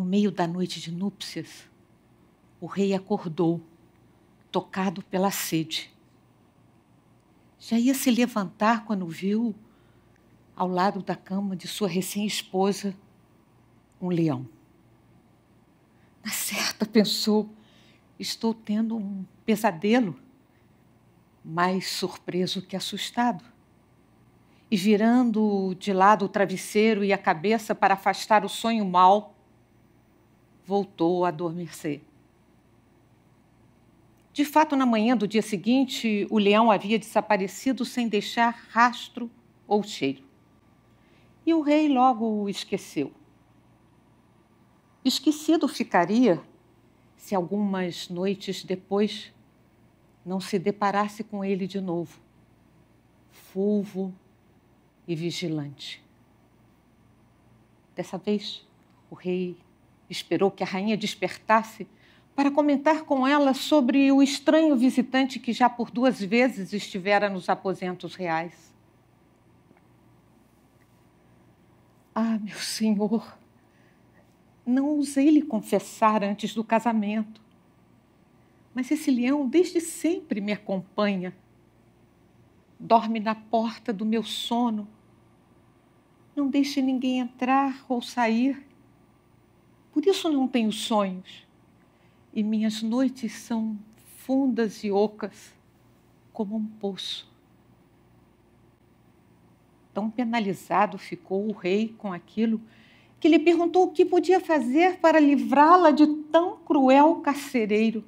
No meio da noite de núpcias, o rei acordou, tocado pela sede. Já ia se levantar quando viu, ao lado da cama de sua recém-esposa, um leão. Na certa, pensou, estou tendo um pesadelo, mais surpreso que assustado. E virando de lado o travesseiro e a cabeça para afastar o sonho mau, voltou a adormecer. De fato, na manhã do dia seguinte, o leão havia desaparecido sem deixar rastro ou cheiro. E o rei logo o esqueceu. Esquecido ficaria se algumas noites depois não se deparasse com ele de novo, fulvo e vigilante. Dessa vez, o rei esperou que a rainha despertasse para comentar com ela sobre o estranho visitante que já por duas vezes estivera nos aposentos reais. Ah, meu senhor, não ousei lhe confessar antes do casamento, mas esse leão desde sempre me acompanha. Dorme na porta do meu sono. Não deixa ninguém entrar ou sair. Por isso não tenho sonhos e minhas noites são fundas e ocas como um poço. Tão penalizado ficou o rei com aquilo que lhe perguntou o que podia fazer para livrá-la de tão cruel carcereiro.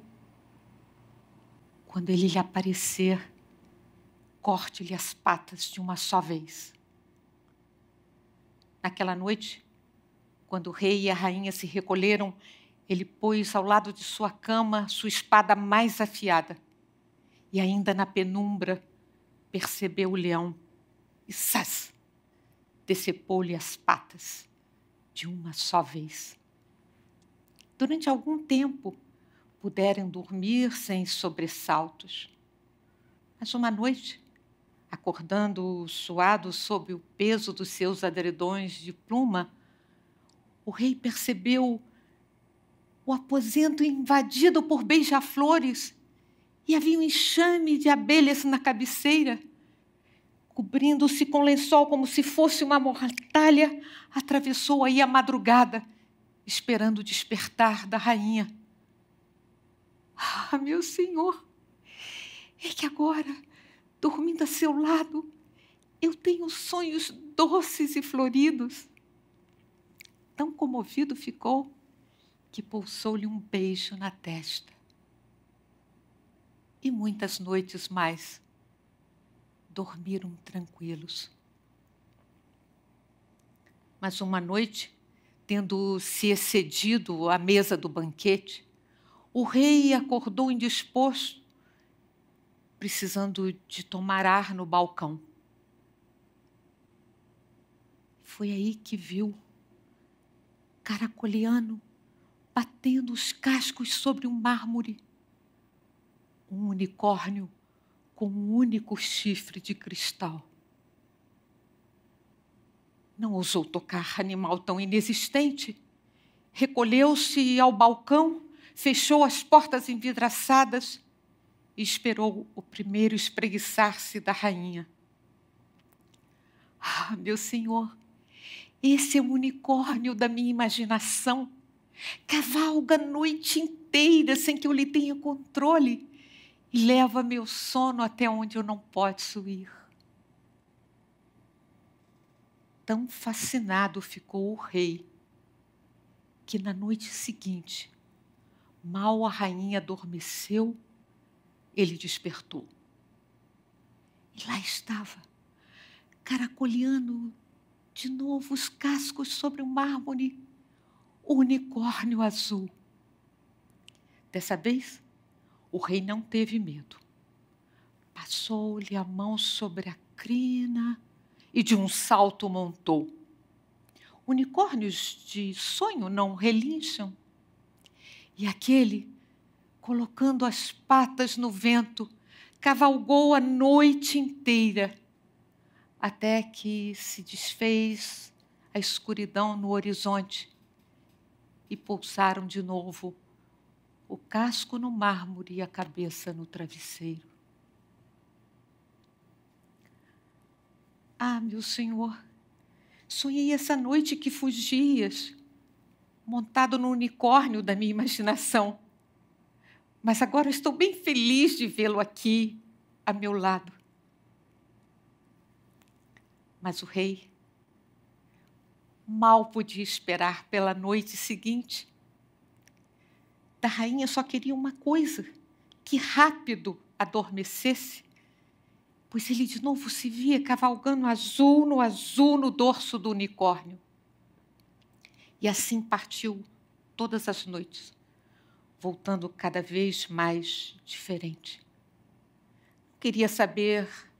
Quando ele lhe aparecer, corte-lhe as patas de uma só vez. Naquela noite, quando o rei e a rainha se recolheram ele pôs ao lado de sua cama sua espada mais afiada. E ainda na penumbra percebeu o leão e, sás, decepou-lhe as patas de uma só vez. Durante algum tempo puderam dormir sem sobressaltos. Mas uma noite, acordando suado sob o peso dos seus adredões de pluma, o rei percebeu o aposento invadido por beija-flores e havia um enxame de abelhas na cabeceira. Cobrindo-se com lençol como se fosse uma mortalha, atravessou aí a madrugada, esperando o despertar da rainha. Ah, meu senhor, é que agora, dormindo a seu lado, eu tenho sonhos doces e floridos. Tão comovido ficou que pulsou-lhe um beijo na testa. E muitas noites mais dormiram tranquilos. Mas uma noite, tendo se excedido à mesa do banquete, o rei acordou indisposto, precisando de tomar ar no balcão. Foi aí que viu, caracoleando, batendo os cascos sobre um mármore. Um unicórnio com um único chifre de cristal. Não ousou tocar animal tão inexistente. Recolheu-se ao balcão, fechou as portas envidraçadas e esperou o primeiro espreguiçar-se da rainha. Ah, meu senhor, esse é o unicórnio da minha imaginação Cavalga a noite inteira sem que eu lhe tenha controle e leva meu sono até onde eu não posso ir. Tão fascinado ficou o rei que na noite seguinte, mal a rainha adormeceu, ele despertou. E lá estava, caracoleando de novo os cascos sobre o mármore o unicórnio azul. Dessa vez, o rei não teve medo. Passou-lhe a mão sobre a crina e de um salto montou. Unicórnios de sonho não relincham. E aquele, colocando as patas no vento, cavalgou a noite inteira, até que se desfez a escuridão no horizonte e pousaram de novo, o casco no mármore e a cabeça no travesseiro. Ah, meu Senhor, sonhei essa noite que fugias, montado no unicórnio da minha imaginação. Mas agora estou bem feliz de vê-lo aqui, a meu lado. Mas o rei mal podia esperar pela noite seguinte. Da rainha só queria uma coisa: que rápido adormecesse, pois ele de novo se via cavalgando azul no azul no dorso do unicórnio. E assim partiu todas as noites, voltando cada vez mais diferente. Queria saber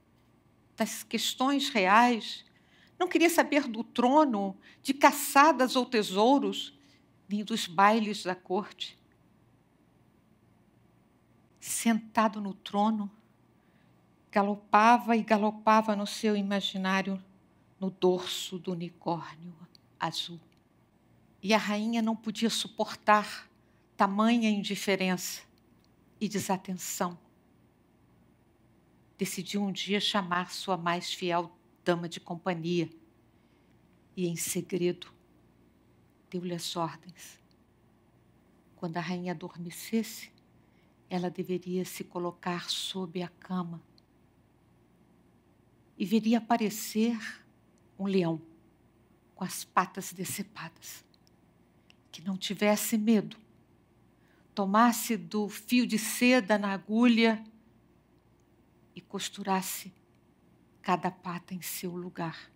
das questões reais, não queria saber do trono, de caçadas ou tesouros, nem dos bailes da corte. Sentado no trono, galopava e galopava no seu imaginário no dorso do unicórnio azul. E a rainha não podia suportar tamanha indiferença e desatenção. Decidiu um dia chamar sua mais fiel dama de companhia e, em segredo, deu-lhe as ordens. Quando a rainha adormecesse, ela deveria se colocar sob a cama e veria aparecer um leão com as patas decepadas que não tivesse medo, tomasse do fio de seda na agulha e costurasse cada pata em seu lugar.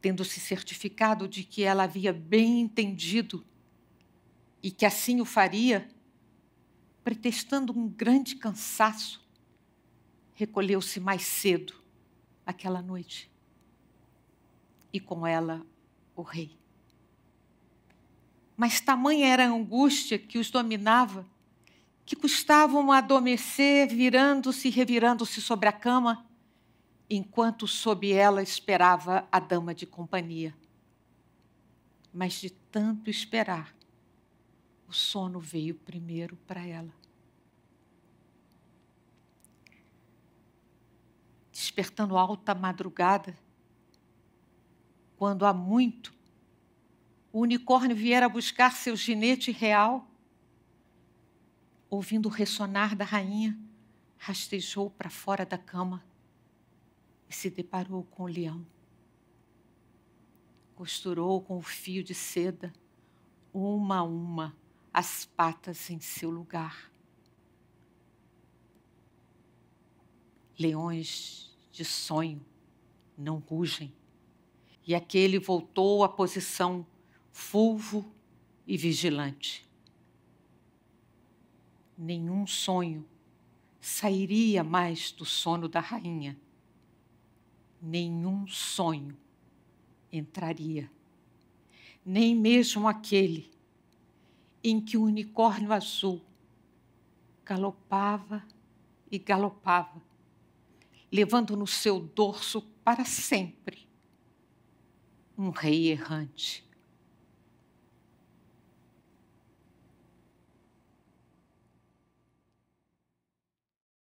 Tendo-se certificado de que ela havia bem entendido e que assim o faria, pretextando um grande cansaço, recolheu-se mais cedo aquela noite. E com ela o rei. Mas tamanha era a angústia que os dominava, que custavam adormecer, virando-se e revirando-se sobre a cama, enquanto sob ela esperava a dama de companhia. Mas de tanto esperar, o sono veio primeiro para ela. Despertando alta madrugada, quando há muito o unicórnio viera buscar seu ginete real, ouvindo o ressonar da rainha, rastejou para fora da cama e se deparou com o leão. Costurou com o fio de seda, uma a uma, as patas em seu lugar. Leões de sonho não rugem. E aquele voltou à posição fulvo e vigilante. Nenhum sonho sairia mais do sono da rainha. Nenhum sonho entraria. Nem mesmo aquele em que o unicórnio azul galopava e galopava, levando no seu dorso para sempre um rei errante.